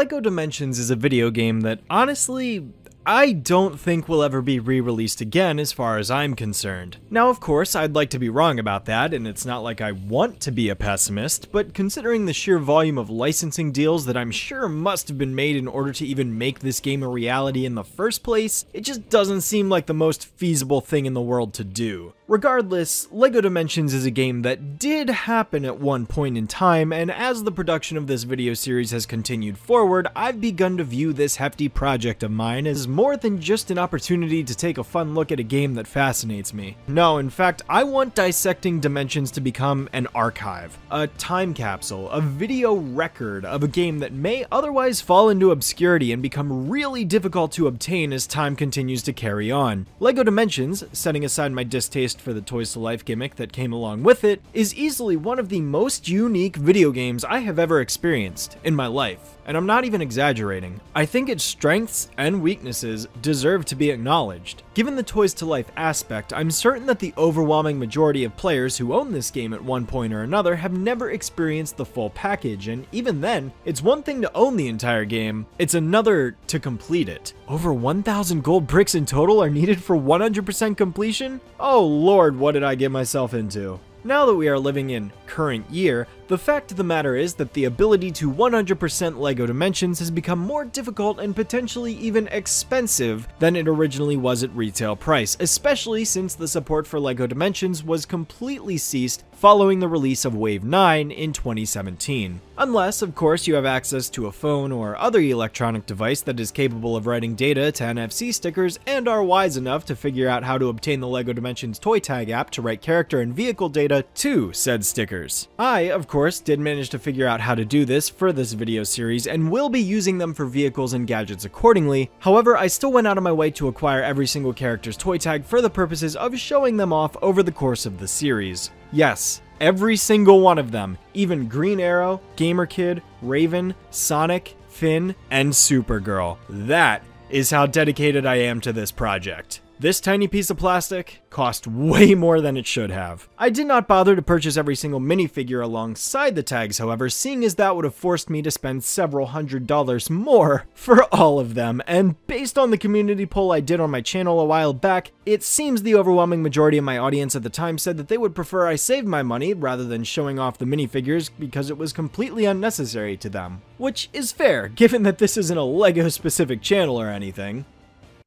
LEGO Dimensions is a video game that honestly I don't think will ever be re-released again as far as I'm concerned. Now of course, I'd like to be wrong about that, and it's not like I want to be a pessimist, but considering the sheer volume of licensing deals that I'm sure must have been made in order to even make this game a reality in the first place, it just doesn't seem like the most feasible thing in the world to do. Regardless, LEGO Dimensions is a game that did happen at one point in time, and as the production of this video series has continued forward, I've begun to view this hefty project of mine as more than just an opportunity to take a fun look at a game that fascinates me. No, in fact, I want Dissecting Dimensions to become an archive, a time capsule, a video record of a game that may otherwise fall into obscurity and become really difficult to obtain as time continues to carry on. LEGO Dimensions, setting aside my distaste for the Toys to Life gimmick that came along with it, is easily one of the most unique video games I have ever experienced in my life and I'm not even exaggerating. I think its strengths and weaknesses deserve to be acknowledged. Given the Toys to Life aspect, I'm certain that the overwhelming majority of players who own this game at one point or another have never experienced the full package, and even then, it's one thing to own the entire game, it's another to complete it. Over 1,000 gold bricks in total are needed for 100% completion? Oh lord, what did I get myself into? Now that we are living in current year, the fact of the matter is that the ability to 100% LEGO Dimensions has become more difficult and potentially even expensive than it originally was at retail price, especially since the support for LEGO Dimensions was completely ceased following the release of Wave 9 in 2017. Unless, of course, you have access to a phone or other electronic device that is capable of writing data to NFC stickers and are wise enough to figure out how to obtain the LEGO Dimensions Toy Tag app to write character and vehicle data to said stickers. I, of course, did manage to figure out how to do this for this video series and will be using them for vehicles and gadgets accordingly. However, I still went out of my way to acquire every single character's toy tag for the purposes of showing them off over the course of the series. Yes, every single one of them, even Green Arrow, Gamer Kid, Raven, Sonic, Finn, and Supergirl. That is how dedicated I am to this project. This tiny piece of plastic cost way more than it should have. I did not bother to purchase every single minifigure alongside the tags, however, seeing as that would have forced me to spend several hundred dollars more for all of them, and based on the community poll I did on my channel a while back, it seems the overwhelming majority of my audience at the time said that they would prefer I save my money rather than showing off the minifigures because it was completely unnecessary to them. Which is fair, given that this isn't a LEGO specific channel or anything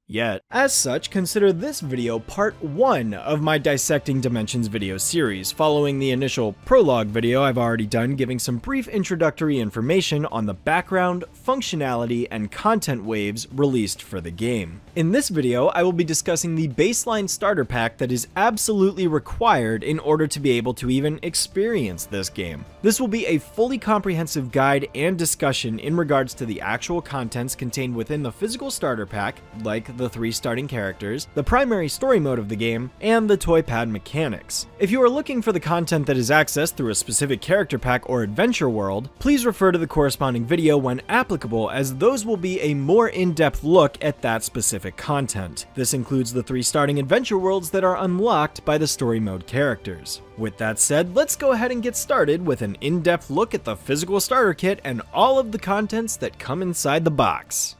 yet. As such, consider this video part 1 of my Dissecting Dimensions video series, following the initial prologue video I've already done giving some brief introductory information on the background, functionality, and content waves released for the game. In this video, I will be discussing the baseline starter pack that is absolutely required in order to be able to even experience this game. This will be a fully comprehensive guide and discussion in regards to the actual contents contained within the physical starter pack, like the three starting characters, the primary story mode of the game, and the toy pad mechanics. If you are looking for the content that is accessed through a specific character pack or adventure world, please refer to the corresponding video when applicable as those will be a more in-depth look at that specific content. This includes the three starting adventure worlds that are unlocked by the story mode characters. With that said, let's go ahead and get started with an in-depth look at the physical starter kit and all of the contents that come inside the box.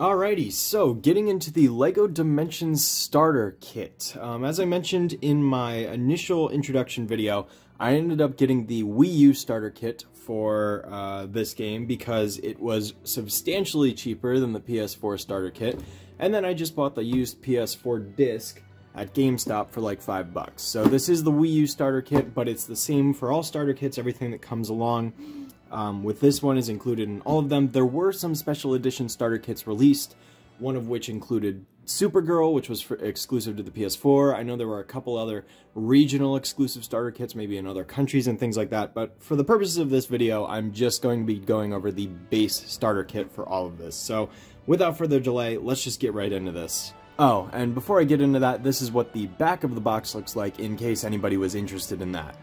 Alrighty, so getting into the LEGO Dimensions starter kit. Um, as I mentioned in my initial introduction video, I ended up getting the Wii U starter kit for uh, this game because it was substantially cheaper than the PS4 starter kit, and then I just bought the used PS4 disc at GameStop for like five bucks. So this is the Wii U starter kit, but it's the same for all starter kits, everything that comes along. Um, with this one is included in all of them. There were some special edition starter kits released, one of which included Supergirl, which was exclusive to the PS4. I know there were a couple other regional exclusive starter kits, maybe in other countries and things like that, but for the purposes of this video, I'm just going to be going over the base starter kit for all of this. So without further delay, let's just get right into this. Oh, and before I get into that, this is what the back of the box looks like in case anybody was interested in that.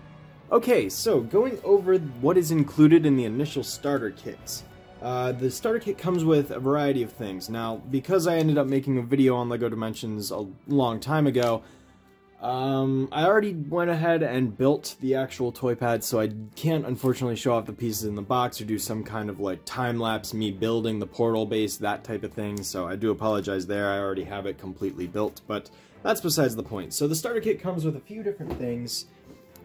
Okay, so going over what is included in the initial starter kits. Uh, the starter kit comes with a variety of things. Now, because I ended up making a video on LEGO Dimensions a long time ago, Um, I already went ahead and built the actual toy pad, so I can't unfortunately show off the pieces in the box or do some kind of like time lapse me building the portal base, that type of thing. So I do apologize there. I already have it completely built, but that's besides the point. So the starter kit comes with a few different things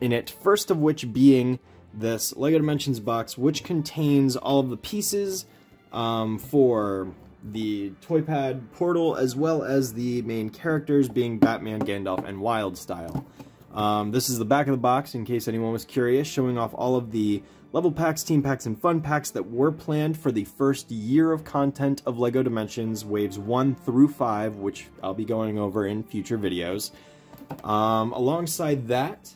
in it. First of which being this LEGO Dimensions box, which contains all of the pieces um, for the toy pad portal, as well as the main characters being Batman, Gandalf, and Wyldstyle. Um, this is the back of the box, in case anyone was curious, showing off all of the level packs, team packs, and fun packs that were planned for the first year of content of LEGO Dimensions, waves 1 through 5, which I'll be going over in future videos. Um, alongside that,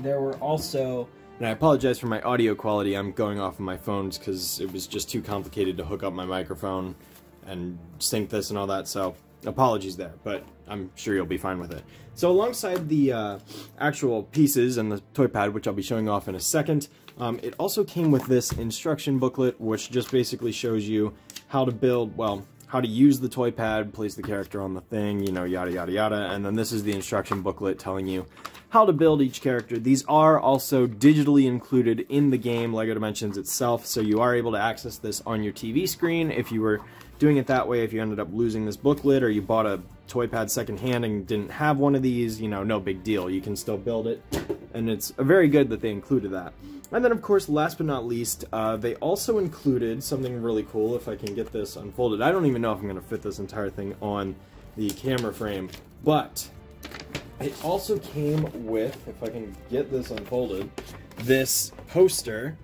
there were also and I apologize for my audio quality. I'm going off of my phones because it was just too complicated to hook up my microphone and sync this and all that, so apologies there, but I'm sure you'll be fine with it. So alongside the uh, actual pieces and the toy pad, which I'll be showing off in a second, um, it also came with this instruction booklet, which just basically shows you how to build, well, how to use the toy pad, place the character on the thing, you know, yada yada yada, and then this is the instruction booklet telling you how to build each character. These are also digitally included in the game LEGO Dimensions itself, so you are able to access this on your TV screen if you were doing it that way. If you ended up losing this booklet or you bought a toy pad secondhand and didn't have one of these, you know, no big deal. You can still build it, and it's very good that they included that. And then, of course, last but not least, uh, they also included something really cool, if I can get this unfolded. I don't even know if I'm going to fit this entire thing on the camera frame, but it also came with, if I can get this unfolded, this poster.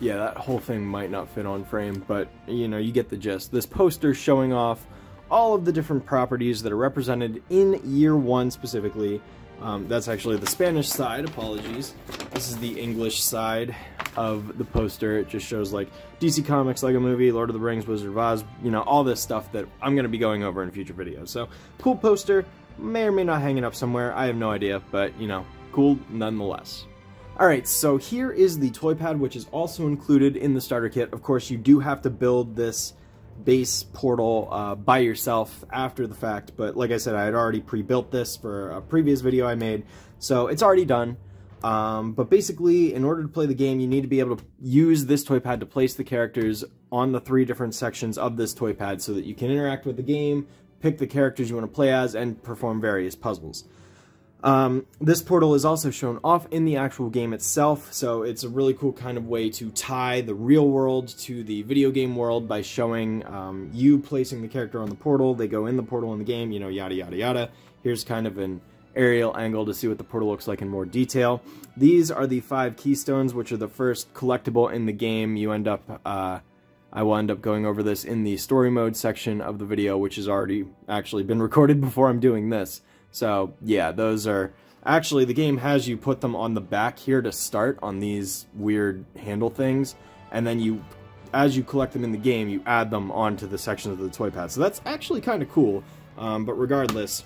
Yeah, that whole thing might not fit on frame, but you know, you get the gist. This poster showing off all of the different properties that are represented in year one specifically. Um, that's actually the Spanish side, apologies. This is the English side of the poster. It just shows like DC Comics, Lego Movie, Lord of the Rings, Wizard of Oz, you know, all this stuff that I'm going to be going over in future videos. So, cool poster. May or may not hang it up somewhere, I have no idea, but, you know, cool nonetheless. Alright, so here is the toy pad, which is also included in the starter kit. Of course, you do have to build this base portal uh, by yourself after the fact, but like I said, I had already pre-built this for a previous video I made, so it's already done. Um, but basically, in order to play the game, you need to be able to use this toy pad to place the characters on the three different sections of this toy pad so that you can interact with the game, pick the characters you want to play as, and perform various puzzles. Um, this portal is also shown off in the actual game itself, so it's a really cool kind of way to tie the real world to the video game world by showing um, you placing the character on the portal, they go in the portal in the game, you know, yada yada yada. Here's kind of an aerial angle to see what the portal looks like in more detail. These are the five keystones, which are the first collectible in the game. You end up... Uh, I will end up going over this in the story mode section of the video, which has already actually been recorded before I'm doing this. So, yeah, those are... Actually, the game has you put them on the back here to start on these weird handle things, and then you, as you collect them in the game, you add them onto the sections of the toy pad. So that's actually kind of cool, um, but regardless,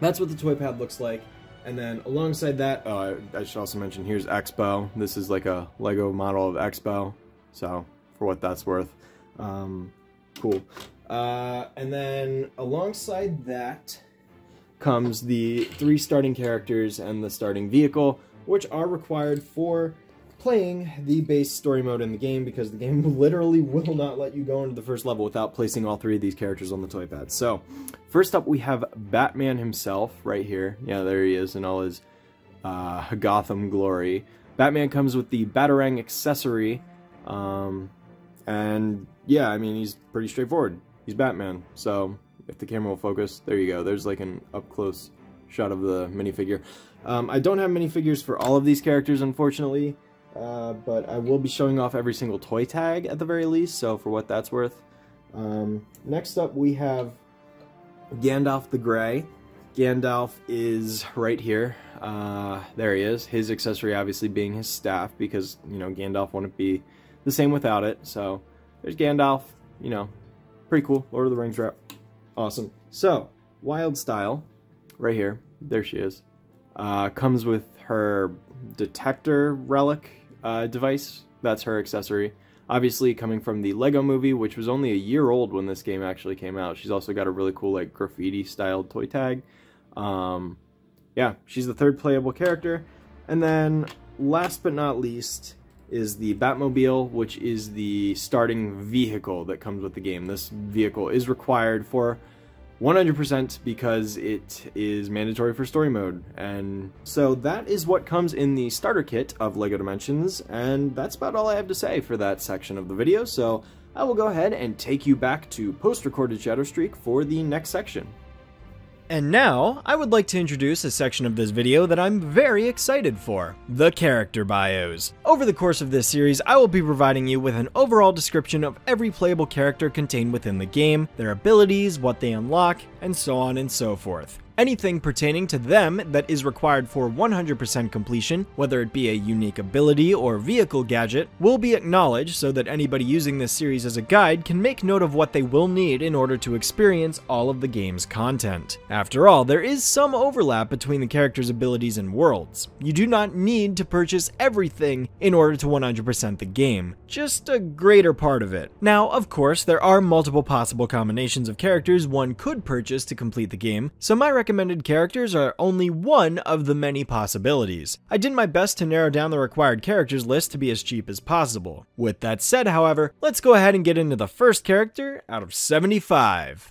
that's what the toy pad looks like. And then alongside that, uh, I should also mention, here's X-PO. This is like a Lego model of X-PO, so for what that's worth. Um, cool. Uh, and then alongside that comes the three starting characters and the starting vehicle, which are required for playing the base story mode in the game because the game literally will not let you go into the first level without placing all three of these characters on the toy pad. So, first up we have Batman himself right here. Yeah, there he is in all his uh, Gotham glory. Batman comes with the Batarang accessory, um, and yeah, I mean, he's pretty straightforward. He's Batman. So if the camera will focus, there you go. There's like an up close shot of the minifigure. Um, I don't have minifigures for all of these characters, unfortunately. Uh, but I will be showing off every single toy tag at the very least, so for what that's worth. Um, next up we have Gandalf the Grey. Gandalf is right here. Uh, there he is. His accessory obviously being his staff because, you know, Gandalf wouldn't be the same without it. So there's Gandalf, you know, pretty cool. Lord of the Rings rep. Awesome. So, Wyldstyle, right here, there she is, uh, comes with her detector relic uh, device. That's her accessory. Obviously, coming from the Lego movie, which was only a year old when this game actually came out. She's also got a really cool, like, graffiti-styled toy tag. Um, yeah, she's the third playable character. And then, last but not least, is the Batmobile, which is the starting vehicle that comes with the game. This vehicle is required for 100% because it is mandatory for story mode. And so that is what comes in the starter kit of LEGO Dimensions, and that's about all I have to say for that section of the video, so I will go ahead and take you back to post-recorded Shadowstreak for the next section. And now, I would like to introduce a section of this video that I'm very excited for, the character bios. Over the course of this series, I will be providing you with an overall description of every playable character contained within the game, their abilities, what they unlock, and so on and so forth. Anything pertaining to them that is required for 100% completion, whether it be a unique ability or vehicle gadget, will be acknowledged so that anybody using this series as a guide can make note of what they will need in order to experience all of the game's content. After all, there is some overlap between the character's abilities and worlds. You do not need to purchase everything in order to 100% the game, just a greater part of it. Now, of course, there are multiple possible combinations of characters one could purchase to complete the game, so my recommended characters are only one of the many possibilities. I did my best to narrow down the required characters list to be as cheap as possible. With that said, however, let's go ahead and get into the first character out of 75.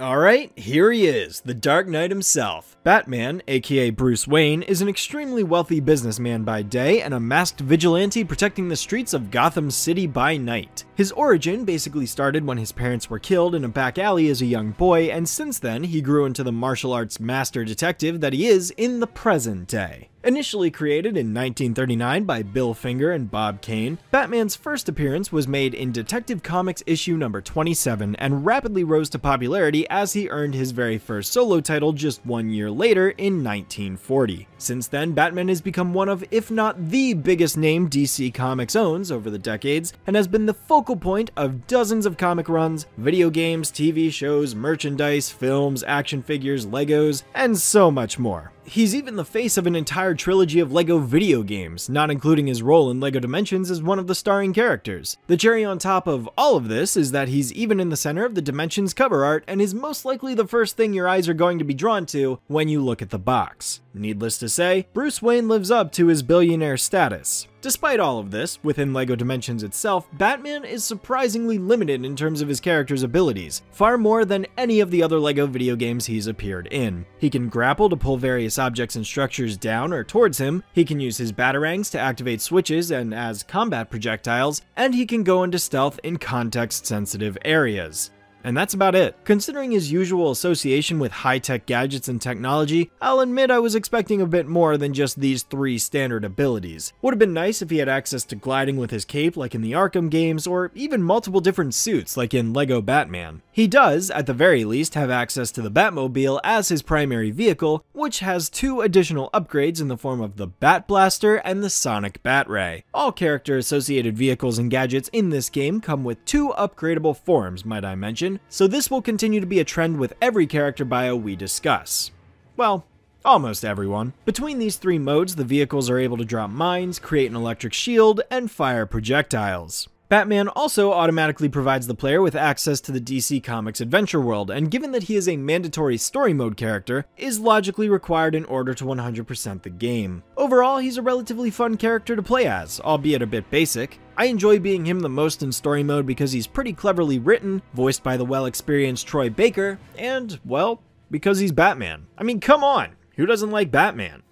Alright, here he is, the Dark Knight himself. Batman, aka Bruce Wayne, is an extremely wealthy businessman by day and a masked vigilante protecting the streets of Gotham City by night. His origin basically started when his parents were killed in a back alley as a young boy, and since then he grew into the martial arts master detective that he is in the present day. Initially created in 1939 by Bill Finger and Bob Kane, Batman's first appearance was made in Detective Comics issue number 27 and rapidly rose to popularity as he earned his very first solo title just one year later in 1940. Since then, Batman has become one of, if not the biggest name DC Comics owns over the decades, and has been the focal point of dozens of comic runs, video games, TV shows, merchandise, films, action figures, Legos, and so much more. He's even the face of an entire trilogy of LEGO video games, not including his role in LEGO Dimensions as one of the starring characters. The cherry on top of all of this is that he's even in the center of the Dimensions cover art and is most likely the first thing your eyes are going to be drawn to when you look at the box. Needless to say, Bruce Wayne lives up to his billionaire status. Despite all of this, within LEGO Dimensions itself, Batman is surprisingly limited in terms of his character's abilities, far more than any of the other LEGO video games he's appeared in. He can grapple to pull various objects and structures down or towards him, he can use his batarangs to activate switches and as combat projectiles, and he can go into stealth in context-sensitive areas. And that's about it. Considering his usual association with high-tech gadgets and technology, I'll admit I was expecting a bit more than just these three standard abilities. Would have been nice if he had access to gliding with his cape like in the Arkham games, or even multiple different suits like in LEGO Batman. He does, at the very least, have access to the Batmobile as his primary vehicle, which has two additional upgrades in the form of the Bat Blaster and the Sonic Batray. All character-associated vehicles and gadgets in this game come with two upgradable forms, might I mention, so this will continue to be a trend with every character bio we discuss. Well, Almost everyone. Between these three modes, the vehicles are able to drop mines, create an electric shield, and fire projectiles. Batman also automatically provides the player with access to the DC Comics adventure world, and given that he is a mandatory story mode character, is logically required in order to 100% the game. Overall, he's a relatively fun character to play as, albeit a bit basic. I enjoy being him the most in story mode because he's pretty cleverly written, voiced by the well-experienced Troy Baker, and, well, because he's Batman. I mean, come on, who doesn't like Batman?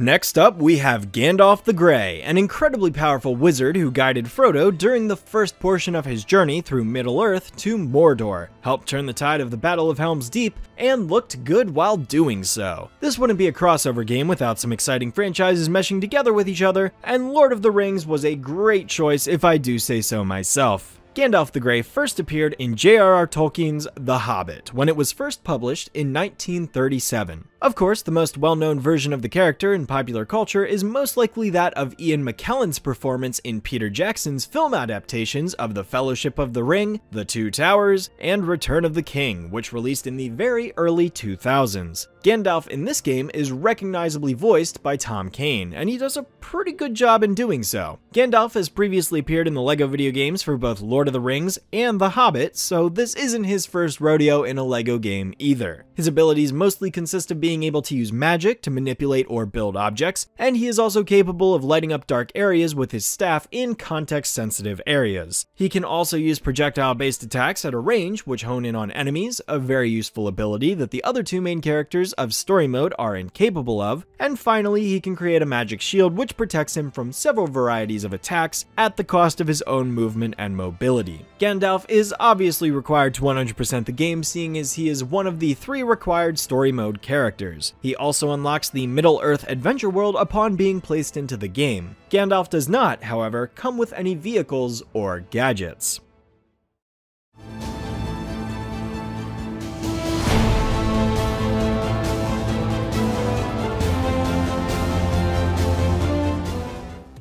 Next up, we have Gandalf the Grey, an incredibly powerful wizard who guided Frodo during the first portion of his journey through Middle-earth to Mordor, helped turn the tide of the Battle of Helm's Deep, and looked good while doing so. This wouldn't be a crossover game without some exciting franchises meshing together with each other, and Lord of the Rings was a great choice if I do say so myself. Gandalf the Grey first appeared in J.R.R. Tolkien's The Hobbit when it was first published in 1937. Of course, the most well-known version of the character in popular culture is most likely that of Ian McKellen's performance in Peter Jackson's film adaptations of The Fellowship of the Ring, The Two Towers, and Return of the King, which released in the very early 2000s. Gandalf in this game is recognizably voiced by Tom Kane, and he does a pretty good job in doing so. Gandalf has previously appeared in the LEGO video games for both Lord of the Rings and The Hobbit, so this isn't his first rodeo in a LEGO game either. His abilities mostly consist of being able to use magic to manipulate or build objects, and he is also capable of lighting up dark areas with his staff in context-sensitive areas. He can also use projectile-based attacks at a range, which hone in on enemies, a very useful ability that the other two main characters of story mode are incapable of, and finally he can create a magic shield which protects him from several varieties of attacks at the cost of his own movement and mobility. Gandalf is obviously required to 100% the game seeing as he is one of the three required story mode characters. He also unlocks the Middle-earth adventure world upon being placed into the game. Gandalf does not, however, come with any vehicles or gadgets.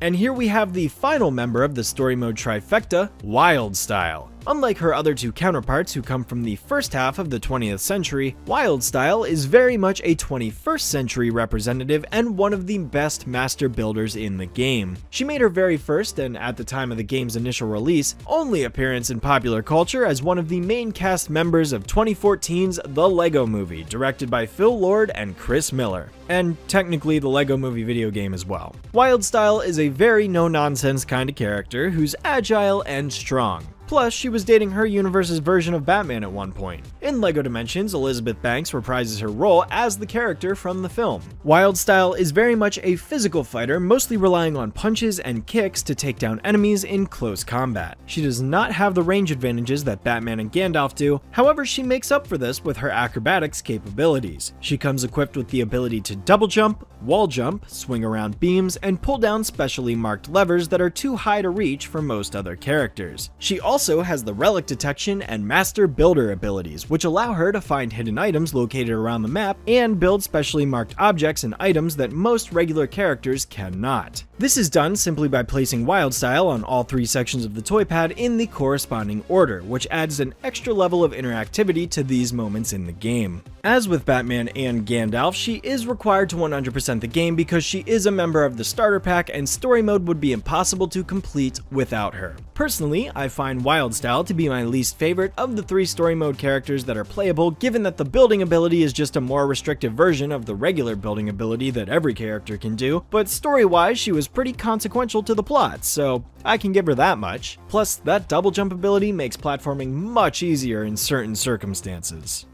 And here we have the final member of the story mode trifecta, Wyldstyle. Unlike her other two counterparts who come from the first half of the 20th century, Wyldstyle is very much a 21st century representative and one of the best master builders in the game. She made her very first, and at the time of the game's initial release, only appearance in popular culture as one of the main cast members of 2014's The Lego Movie, directed by Phil Lord and Chris Miller and technically the LEGO Movie video game as well. Wyldstyle is a very no-nonsense kind of character who's agile and strong. Plus, she was dating her universe's version of Batman at one point. In LEGO Dimensions, Elizabeth Banks reprises her role as the character from the film. Wyldstyle is very much a physical fighter, mostly relying on punches and kicks to take down enemies in close combat. She does not have the range advantages that Batman and Gandalf do, however she makes up for this with her acrobatics capabilities. She comes equipped with the ability to double jump, wall jump, swing around beams, and pull down specially marked levers that are too high to reach for most other characters. She also also has the relic detection and master builder abilities, which allow her to find hidden items located around the map and build specially marked objects and items that most regular characters cannot. This is done simply by placing Wyldstyle on all three sections of the toy pad in the corresponding order, which adds an extra level of interactivity to these moments in the game. As with Batman and Gandalf, she is required to 100% the game because she is a member of the starter pack and story mode would be impossible to complete without her. Personally, I find Wyldstyle to be my least favorite of the three story mode characters that are playable given that the building ability is just a more restrictive version of the regular building ability that every character can do, but story-wise she was pretty consequential to the plot, so I can give her that much. Plus, that double jump ability makes platforming much easier in certain circumstances.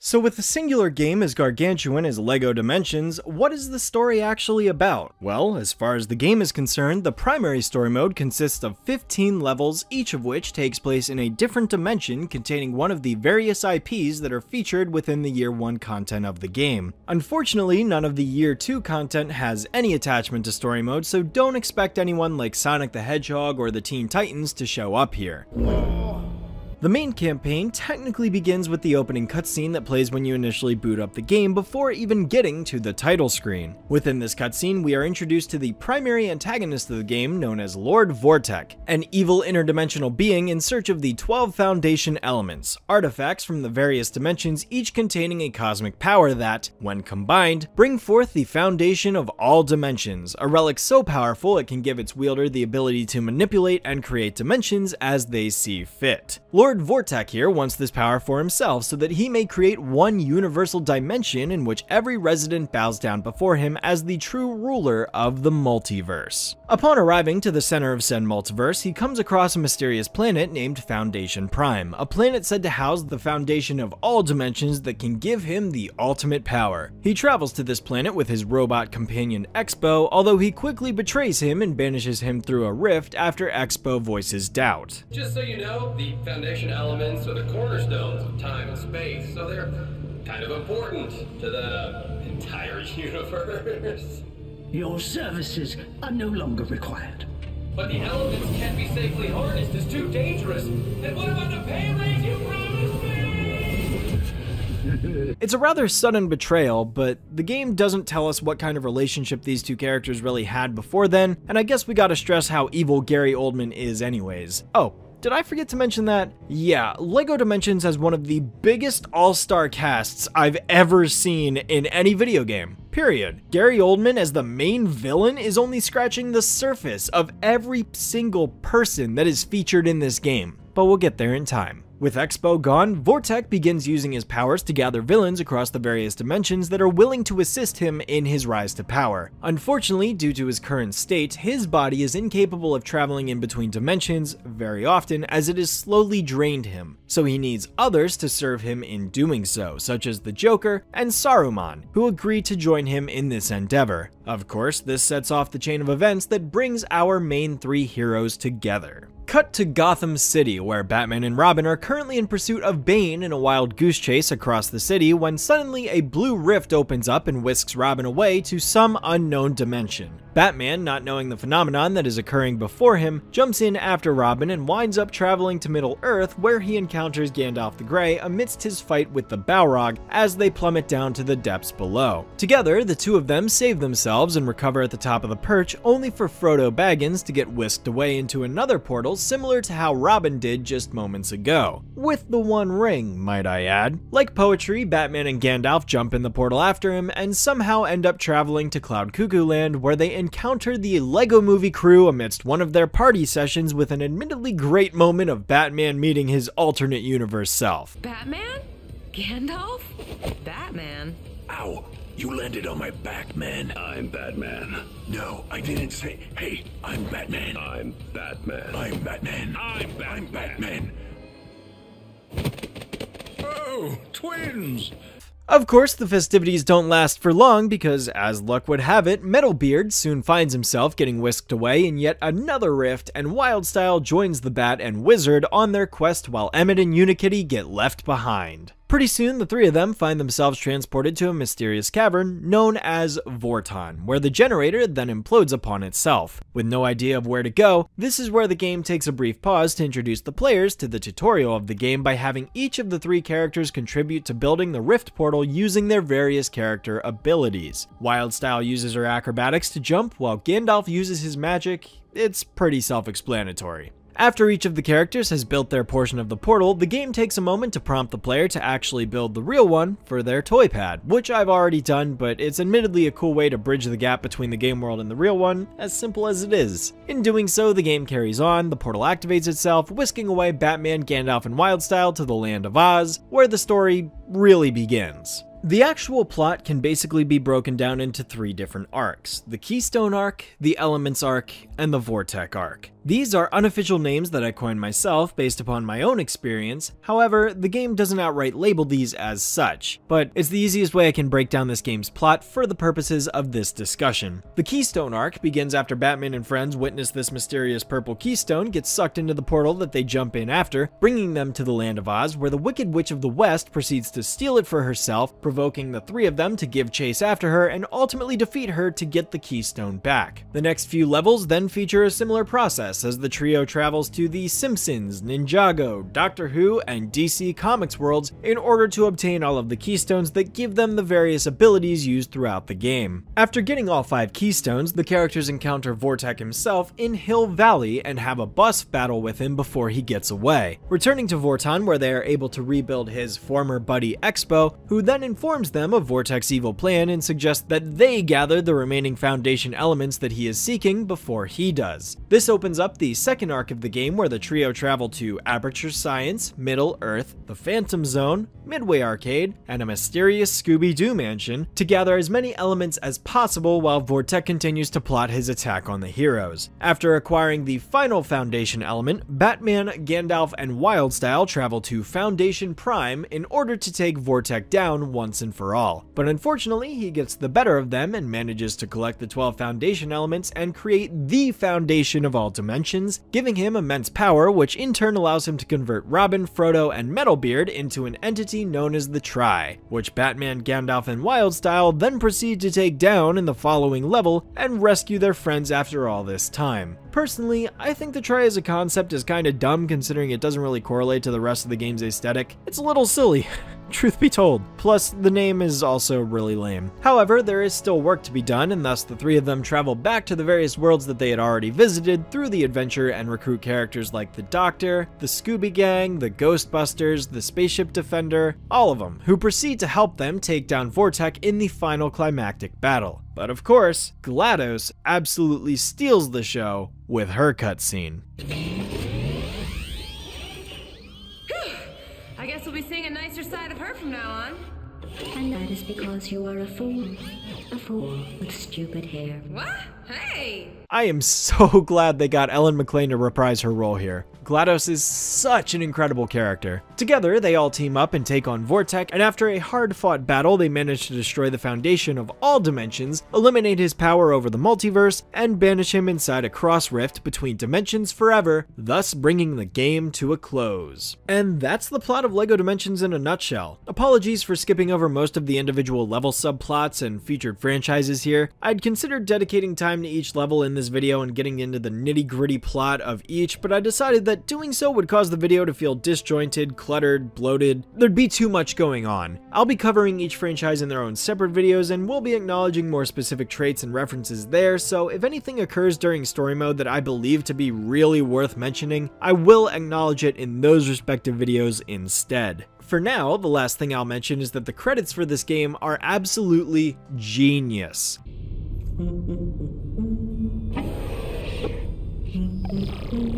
So with a singular game as gargantuan as LEGO Dimensions, what is the story actually about? Well, as far as the game is concerned, the primary story mode consists of 15 levels, each of which takes place in a different dimension containing one of the various IPs that are featured within the Year 1 content of the game. Unfortunately, none of the Year 2 content has any attachment to story mode, so don't expect anyone like Sonic the Hedgehog or the Teen Titans to show up here. The main campaign technically begins with the opening cutscene that plays when you initially boot up the game before even getting to the title screen. Within this cutscene, we are introduced to the primary antagonist of the game known as Lord Vortech, an evil interdimensional being in search of the 12 foundation elements, artifacts from the various dimensions each containing a cosmic power that, when combined, bring forth the foundation of all dimensions, a relic so powerful it can give its wielder the ability to manipulate and create dimensions as they see fit. Lord Lord Vortech here wants this power for himself so that he may create one universal dimension in which every resident bows down before him as the true ruler of the multiverse. Upon arriving to the center of said multiverse, he comes across a mysterious planet named Foundation Prime, a planet said to house the foundation of all dimensions that can give him the ultimate power. He travels to this planet with his robot companion X-PO, although he quickly betrays him and banishes him through a rift after X-PO voices doubt. Just so you know, the foundation elements are the cornerstones of time and space, so they're kind of important to the entire universe. Your services are no longer required. But the elements can't be safely harnessed. It's too dangerous. And what about the pay raise you promised me? It's a rather sudden betrayal, but the game doesn't tell us what kind of relationship these two characters really had before then, and I guess we gotta stress how evil Gary Oldman is anyways. Oh, did I forget to mention that? Yeah, LEGO Dimensions has one of the biggest all-star casts I've ever seen in any video game. Period. Gary Oldman as the main villain is only scratching the surface of every single person that is featured in this game, but we'll get there in time. With X-PO gone, Vortech begins using his powers to gather villains across the various dimensions that are willing to assist him in his rise to power. Unfortunately, due to his current state, his body is incapable of traveling in between dimensions very often as it has slowly drained him, so he needs others to serve him in doing so, such as the Joker and Saruman, who agree to join him in this endeavor. Of course, this sets off the chain of events that brings our main three heroes together. Cut to Gotham City, where Batman and Robin are currently in pursuit of Bane in a wild goose chase across the city when suddenly a blue rift opens up and whisks Robin away to some unknown dimension. Batman, not knowing the phenomenon that is occurring before him, jumps in after Robin and winds up traveling to Middle Earth where he encounters Gandalf the Grey amidst his fight with the Balrog as they plummet down to the depths below. Together, the two of them save themselves and recover at the top of the perch only for Frodo Baggins to get whisked away into another portal similar to how Robin did just moments ago. With the One Ring, might I add. Like poetry, Batman and Gandalf jump in the portal after him and somehow end up traveling to Cloud Cuckoo Land where they encounter the Lego Movie crew amidst one of their party sessions with an admittedly great moment of Batman meeting his alternate universe self. Batman? Gandalf? Batman? Ow! You landed on my back, man. I'm Batman. No, I didn't say. Hey, I'm Batman. I'm Batman. I'm Batman. I'm Batman. I'm Batman. Oh, twins! Of course, the festivities don't last for long because, as luck would have it, Metalbeard soon finds himself getting whisked away in yet another rift, and Wyldstyle joins the Bat and Wizard on their quest while Emmett and Unikitty get left behind. Pretty soon, the three of them find themselves transported to a mysterious cavern known as Vorton, where the generator then implodes upon itself. With no idea of where to go, this is where the game takes a brief pause to introduce the players to the tutorial of the game by having each of the three characters contribute to building the rift portal using their various character abilities. Wyldstyle uses her acrobatics to jump, while Gandalf uses his magic. It's pretty self-explanatory. After each of the characters has built their portion of the portal, the game takes a moment to prompt the player to actually build the real one for their toy pad, which I've already done, but it's admittedly a cool way to bridge the gap between the game world and the real one, as simple as it is. In doing so, the game carries on, the portal activates itself, whisking away Batman, Gandalf, and Wyldstyle to the Land of Oz, where the story really begins. The actual plot can basically be broken down into three different arcs the Keystone Arc, the Elements Arc, and the Vortech Arc. These are unofficial names that I coined myself based upon my own experience, however, the game doesn't outright label these as such, but it's the easiest way I can break down this game's plot for the purposes of this discussion. The Keystone Arc begins after Batman and friends witness this mysterious purple keystone get sucked into the portal that they jump in after, bringing them to the Land of Oz, where the Wicked Witch of the West proceeds to steal it for herself, provoking the three of them to give chase after her and ultimately defeat her to get the keystone back. The next few levels then feature a similar process as the trio travels to the Simpsons, Ninjago, Doctor Who, and DC Comics worlds in order to obtain all of the keystones that give them the various abilities used throughout the game. After getting all five keystones, the characters encounter Vortech himself in Hill Valley and have a bus battle with him before he gets away. Returning to Vorton where they are able to rebuild his former buddy X-PO, who then informs them of Vortech's evil plan and suggests that they gather the remaining foundation elements that he is seeking before he does. This opens up the second arc of the game where the trio travel to Aperture Science, Middle Earth, the Phantom Zone, Midway Arcade, and a mysterious Scooby-Doo mansion to gather as many elements as possible while Vortech continues to plot his attack on the heroes. After acquiring the final foundation element, Batman, Gandalf, and Wyldstyle travel to Foundation Prime in order to take Vortech down once and for all. But unfortunately, he gets the better of them and manages to collect the 12 foundation elements and create the foundation of all dimensions, giving him immense power, which in turn allows him to convert Robin, Frodo, and Metalbeard into an entity known as the Tri, which Batman, Gandalf, and Wyldstyle then proceed to take down in the following level and rescue their friends after all this time. Personally, I think the Tri as a concept is kinda dumb considering it doesn't really correlate to the rest of the game's aesthetic. It's a little silly. truth be told. Plus, the name is also really lame. However, there is still work to be done, and thus the three of them travel back to the various worlds that they had already visited through the adventure and recruit characters like the Doctor, the Scooby Gang, the Ghostbusters, the Spaceship Defender, all of them, who proceed to help them take down Vortech in the final climactic battle. But of course, GLaDOS absolutely steals the show with her cutscene. I guess we'll be seeing a nicer side of her from now on. And that is because you are a fool. A fool with stupid hair. What? Hey! I am so glad they got Ellen McLain to reprise her role here. GLaDOS is such an incredible character. Together, they all team up and take on Vortech, and after a hard-fought battle, they manage to destroy the foundation of all dimensions, eliminate his power over the multiverse, and banish him inside a cross rift between dimensions forever, thus bringing the game to a close. And that's the plot of LEGO Dimensions in a nutshell. Apologies for skipping over most of the individual level subplots and featured franchises here. I'd considered dedicating time to each level in this video and getting into the nitty-gritty plot of each, but I decided that doing so would cause the video to feel disjointed, cluttered, bloated. There'd be too much going on. I'll be covering each franchise in their own separate videos and we'll be acknowledging more specific traits and references there, so if anything occurs during story mode that I believe to be really worth mentioning, I will acknowledge it in those respective videos instead. For now, the last thing I'll mention is that the credits for this game are absolutely genius. Thank you.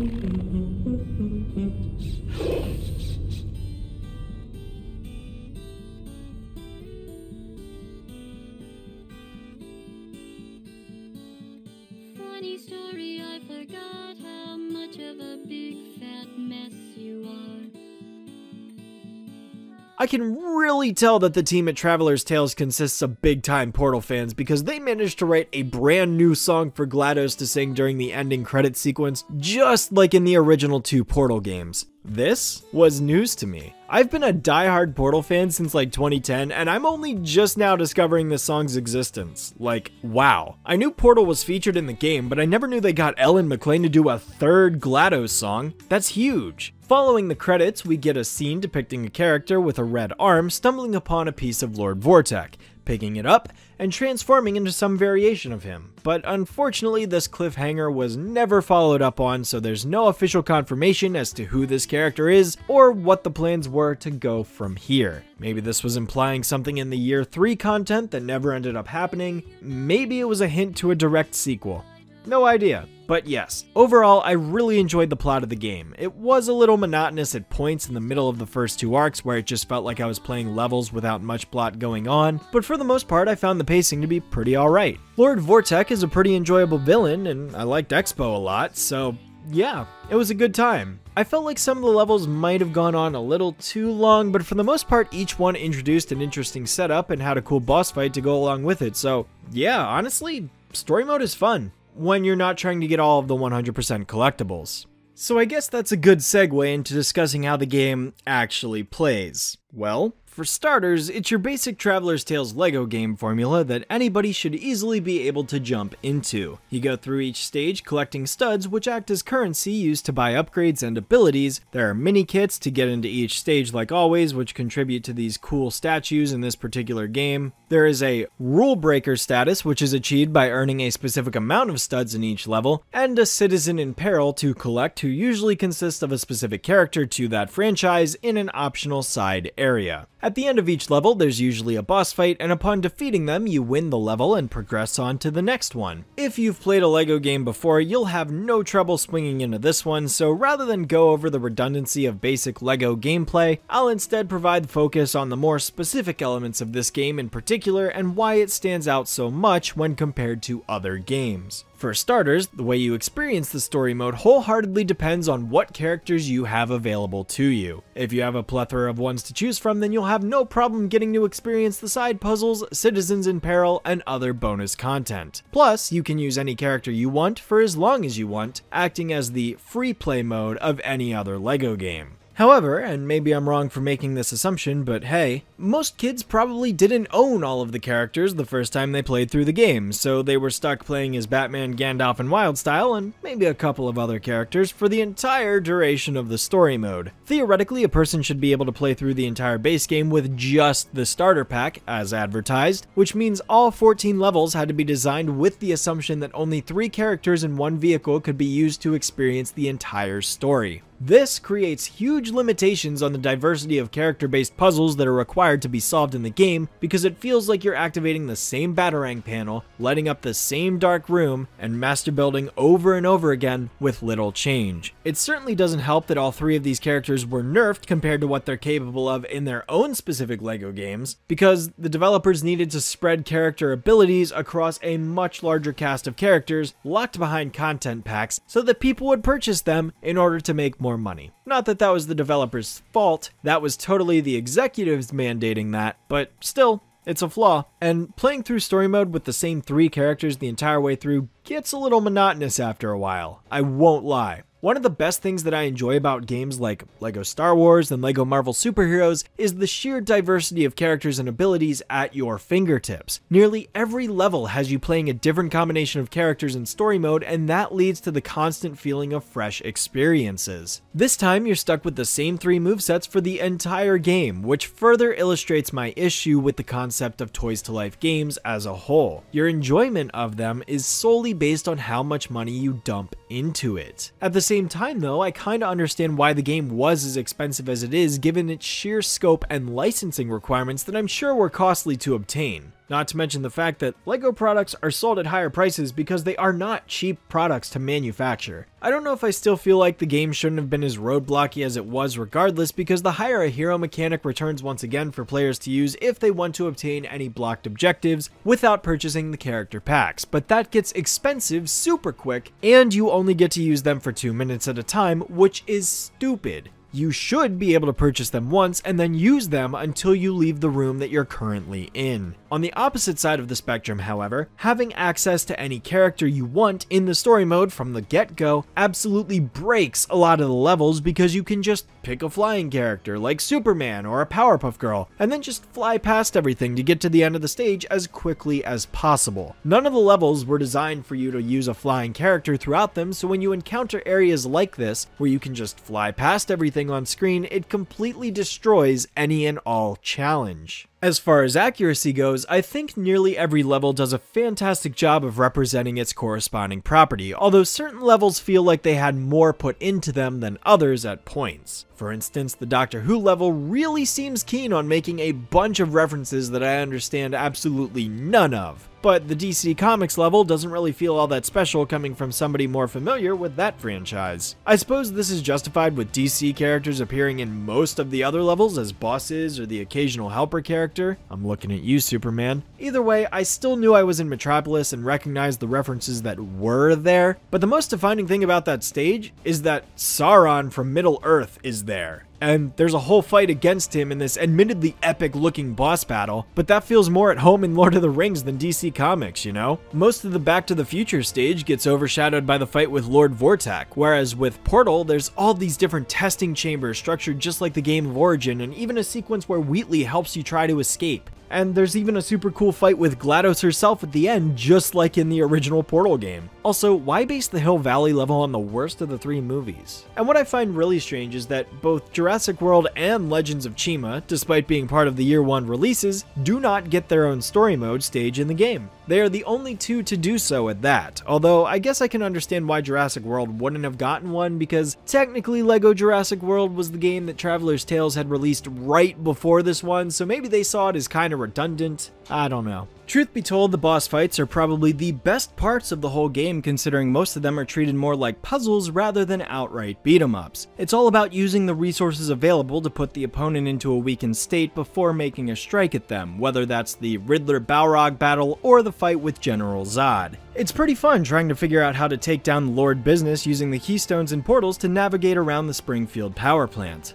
I can really tell that the team at Traveller's Tales consists of big time Portal fans because they managed to write a brand new song for GLaDOS to sing during the ending credit sequence, just like in the original two Portal games. This was news to me. I've been a die-hard Portal fan since like 2010, and I'm only just now discovering this song's existence. Like, wow. I knew Portal was featured in the game, but I never knew they got Ellen McLain to do a third GLaDOS song. That's huge. Following the credits, we get a scene depicting a character with a red arm stumbling upon a piece of Lord Vortech, picking it up and transforming into some variation of him. But unfortunately, this cliffhanger was never followed up on, so there's no official confirmation as to who this character is or what the plans were to go from here. Maybe this was implying something in the year 3 content that never ended up happening. Maybe it was a hint to a direct sequel. No idea. But yes, overall, I really enjoyed the plot of the game. It was a little monotonous at points in the middle of the first two arcs where it just felt like I was playing levels without much plot going on, but for the most part, I found the pacing to be pretty alright. Lord Vortech is a pretty enjoyable villain, and I liked X-PO a lot, so yeah, it was a good time. I felt like some of the levels might have gone on a little too long, but for the most part, each one introduced an interesting setup and had a cool boss fight to go along with it, so yeah, honestly, story mode is fun when you're not trying to get all of the 100% collectibles. So I guess that's a good segue into discussing how the game actually plays. Well, for starters, it's your basic Traveller's Tales LEGO game formula that anybody should easily be able to jump into. You go through each stage collecting studs which act as currency used to buy upgrades and abilities. There are mini kits to get into each stage like always which contribute to these cool statues in this particular game. There is a rule breaker status which is achieved by earning a specific amount of studs in each level, and a citizen in peril to collect who usually consists of a specific character to that franchise in an optional side area. At the end of each level, there's usually a boss fight, and upon defeating them, you win the level and progress on to the next one. If you've played a LEGO game before, you'll have no trouble swinging into this one, so rather than go over the redundancy of basic LEGO gameplay, I'll instead provide focus on the more specific elements of this game in particular and why it stands out so much when compared to other games. For starters, the way you experience the story mode wholeheartedly depends on what characters you have available to you. If you have a plethora of ones to choose from, then you'll have no problem getting to experience the side puzzles, citizens in peril, and other bonus content. Plus, you can use any character you want for as long as you want, acting as the free play mode of any other LEGO game. However, and maybe I'm wrong for making this assumption, but hey, most kids probably didn't own all of the characters the first time they played through the game, so they were stuck playing as Batman, Gandalf, and Wyldstyle, and maybe a couple of other characters for the entire duration of the story mode. Theoretically, a person should be able to play through the entire base game with just the starter pack, as advertised, which means all 14 levels had to be designed with the assumption that only 3 characters in one vehicle could be used to experience the entire story. This creates huge limitations on the diversity of character-based puzzles that are required to be solved in the game because it feels like you're activating the same Batarang panel, lighting up the same dark room, and master building over and over again with little change. It certainly doesn't help that all three of these characters were nerfed compared to what they're capable of in their own specific LEGO games, because the developers needed to spread character abilities across a much larger cast of characters locked behind content packs so that people would purchase them in order to make more more money. Not that that was the developer's fault, that was totally the executives mandating that, but still, it's a flaw. And playing through story mode with the same three characters the entire way through gets a little monotonous after a while. I won't lie. One of the best things that I enjoy about games like LEGO Star Wars and LEGO Marvel Superheroes is the sheer diversity of characters and abilities at your fingertips. Nearly every level has you playing a different combination of characters in story mode, and that leads to the constant feeling of fresh experiences. This time, you're stuck with the same three movesets for the entire game, which further illustrates my issue with the concept of Toys to Life games as a whole. Your enjoyment of them is solely based on how much money you dump into it. At the same time though, I kinda understand why the game was as expensive as it is given its sheer scope and licensing requirements that I'm sure were costly to obtain. Not to mention the fact that LEGO products are sold at higher prices because they are not cheap products to manufacture. I don't know if I still feel like the game shouldn't have been as roadblocky as it was regardless because the hire a hero mechanic returns once again for players to use if they want to obtain any blocked objectives without purchasing the character packs, but that gets expensive super quick and you only get to use them for 2 minutes at a time, which is stupid you should be able to purchase them once and then use them until you leave the room that you're currently in. On the opposite side of the spectrum, however, having access to any character you want in the story mode from the get-go absolutely breaks a lot of the levels because you can just pick a flying character like Superman or a Powerpuff Girl and then just fly past everything to get to the end of the stage as quickly as possible. None of the levels were designed for you to use a flying character throughout them, so when you encounter areas like this where you can just fly past everything on screen, it completely destroys any and all challenge. As far as accuracy goes, I think nearly every level does a fantastic job of representing its corresponding property, although certain levels feel like they had more put into them than others at points. For instance, the Doctor Who level really seems keen on making a bunch of references that I understand absolutely none of. But the DC Comics level doesn't really feel all that special coming from somebody more familiar with that franchise. I suppose this is justified with DC characters appearing in most of the other levels as bosses or the occasional helper character. I'm looking at you, Superman. Either way, I still knew I was in Metropolis and recognized the references that were there, but the most defining thing about that stage is that Sauron from Middle Earth is there and there's a whole fight against him in this admittedly epic looking boss battle, but that feels more at home in Lord of the Rings than DC Comics, you know? Most of the Back to the Future stage gets overshadowed by the fight with Lord Vortech, whereas with Portal, there's all these different testing chambers structured just like the game of Origin, and even a sequence where Wheatley helps you try to escape. And there's even a super cool fight with GLaDOS herself at the end, just like in the original Portal game. Also, why base the Hill Valley level on the worst of the three movies? And what I find really strange is that both Jurassic World and Legends of Chima, despite being part of the year one releases, do not get their own story mode stage in the game. They are the only two to do so at that, although I guess I can understand why Jurassic World wouldn't have gotten one because technically LEGO Jurassic World was the game that Traveller's Tales had released right before this one, so maybe they saw it as kind of redundant. I don't know. Truth be told, the boss fights are probably the best parts of the whole game considering most of them are treated more like puzzles rather than outright beat 'em ups. It's all about using the resources available to put the opponent into a weakened state before making a strike at them, whether that's the Riddler Balrog battle or the fight with General Zod. It's pretty fun trying to figure out how to take down Lord Business using the keystones and portals to navigate around the Springfield power plant.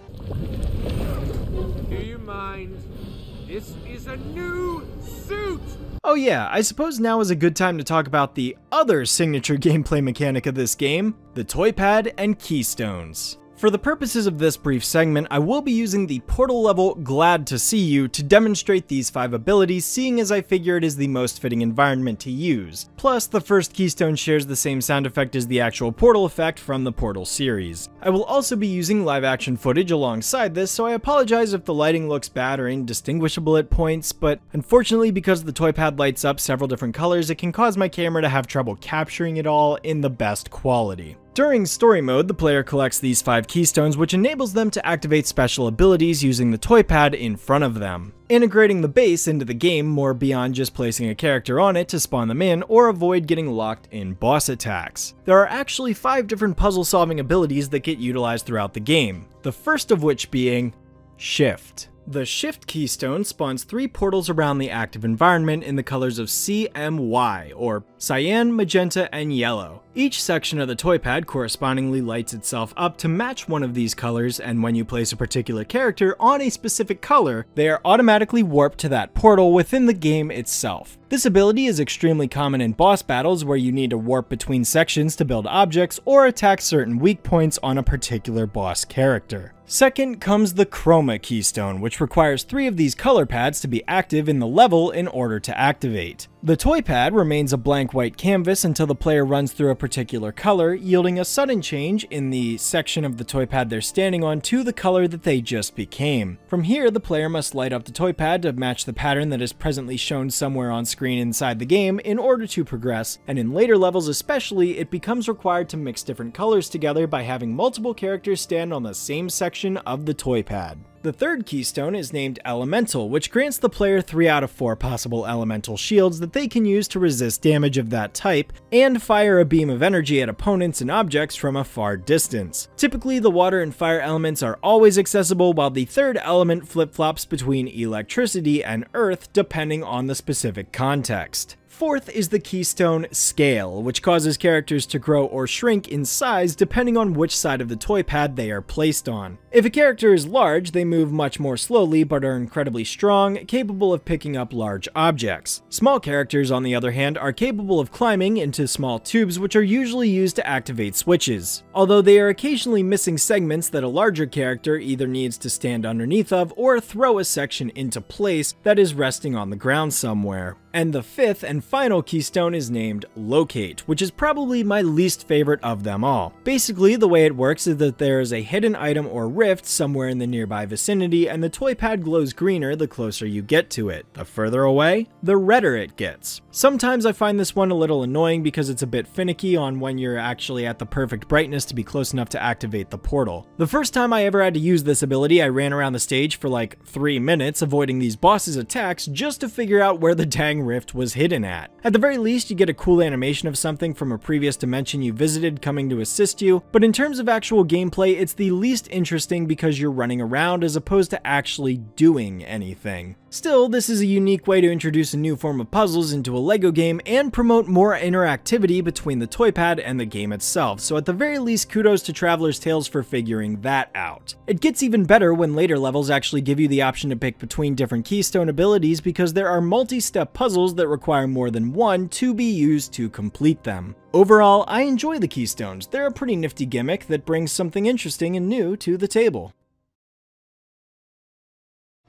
Oh yeah, I suppose now is a good time to talk about the other signature gameplay mechanic of this game, the toy pad and keystones. For the purposes of this brief segment, I will be using the portal level Glad to See You to demonstrate these 5 abilities, seeing as I figure it is the most fitting environment to use. Plus, the first keystone shares the same sound effect as the actual portal effect from the Portal series. I will also be using live action footage alongside this, so I apologize if the lighting looks bad or indistinguishable at points, but unfortunately because the toy pad lights up several different colors, it can cause my camera to have trouble capturing it all in the best quality. During story mode, the player collects these 5 keystones which enables them to activate special abilities using the toy pad in front of them, integrating the base into the game more beyond just placing a character on it to spawn them in or avoid getting locked in boss attacks. There are actually 5 different puzzle solving abilities that get utilized throughout the game, the first of which being Shift. The Shift keystone spawns three portals around the active environment in the colors of CMY, or cyan, magenta, and yellow. Each section of the toy pad correspondingly lights itself up to match one of these colors, and when you place a particular character on a specific color, they are automatically warped to that portal within the game itself. This ability is extremely common in boss battles where you need to warp between sections to build objects or attack certain weak points on a particular boss character. Second comes the Chroma keystone, which requires three of these color pads to be active in the level in order to activate. The toy pad remains a blank white canvas until the player runs through a particular color, yielding a sudden change in the section of the toy pad they're standing on to the color that they just became. From here, the player must light up the toy pad to match the pattern that is presently shown somewhere on screen inside the game in order to progress, and in later levels especially, it becomes required to mix different colors together by having multiple characters stand on the same section of the toy pad. The third keystone is named Elemental, which grants the player 3 out of 4 possible elemental shields that they can use to resist damage of that type, and fire a beam of energy at opponents and objects from a far distance. Typically, the water and fire elements are always accessible, while the third element flip-flops between electricity and earth depending on the specific context. Fourth is the keystone Scale, which causes characters to grow or shrink in size depending on which side of the toy pad they are placed on. If a character is large, they move much more slowly but are incredibly strong, capable of picking up large objects. Small characters, on the other hand, are capable of climbing into small tubes which are usually used to activate switches, although they are occasionally missing segments that a larger character either needs to stand underneath of or throw a section into place that is resting on the ground somewhere. And the fifth and final keystone is named Locate, which is probably my least favorite of them all. Basically, the way it works is that there is a hidden item or rift somewhere in the nearby vicinity, and the toy pad glows greener the closer you get to it. The further away, the redder it gets. Sometimes I find this one a little annoying because it's a bit finicky on when you're actually at the perfect brightness to be close enough to activate the portal. The first time I ever had to use this ability, I ran around the stage for like 3 minutes avoiding these bosses' attacks just to figure out where the dang rift was hidden at. At the very least, you get a cool animation of something from a previous dimension you visited coming to assist you, but in terms of actual gameplay, it's the least interesting because you're running around as opposed to actually doing anything. Still, this is a unique way to introduce a new form of puzzles into a LEGO game and promote more interactivity between the toy pad and the game itself, so at the very least kudos to Traveller's Tales for figuring that out. It gets even better when later levels actually give you the option to pick between different keystone abilities because there are multi-step puzzles that require more than one to be used to complete them. Overall, I enjoy the keystones, they're a pretty nifty gimmick that brings something interesting and new to the table.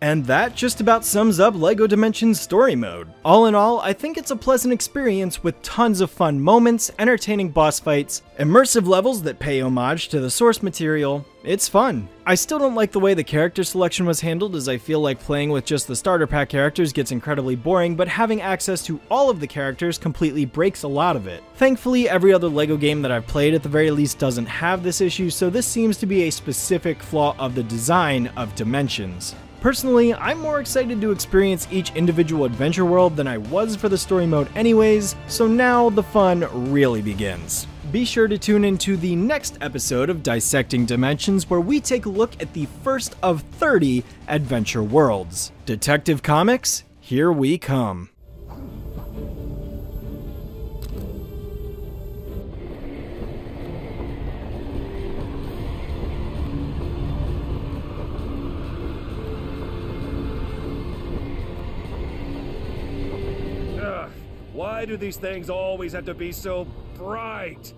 And that just about sums up LEGO Dimensions Story Mode. All in all, I think it's a pleasant experience with tons of fun moments, entertaining boss fights, immersive levels that pay homage to the source material. It's fun. I still don't like the way the character selection was handled as I feel like playing with just the starter pack characters gets incredibly boring, but having access to all of the characters completely breaks a lot of it. Thankfully, every other LEGO game that I've played at the very least doesn't have this issue, so this seems to be a specific flaw of the design of Dimensions. Personally, I'm more excited to experience each individual adventure world than I was for the story mode anyways, so now the fun really begins. Be sure to tune into the next episode of Dissecting Dimensions where we take a look at the first of 30 adventure worlds. Detective Comics, here we come. Why do these things always have to be so bright?